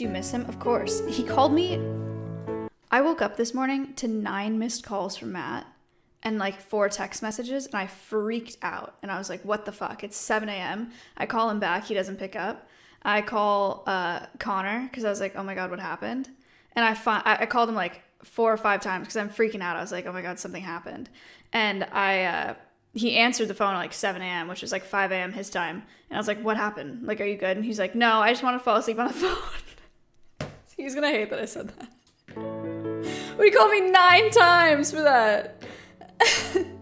Do you miss him? Of course. He called me. I woke up this morning to nine missed calls from Matt and like four text messages, and I freaked out. And I was like, what the fuck? It's 7 a.m. I call him back, he doesn't pick up. I call uh, Connor because I was like, oh my God, what happened? And I, fi- I called him like four or five times because I'm freaking out. I was like, oh my God, something happened. And I, uh, he answered the phone at like 7 a.m., which was like 5 a.m. his time. And I was like, what happened? Like, are you good? And he's like, no, I just want to fall asleep on the phone. He's to hate that I said that. But he called me nine times for that.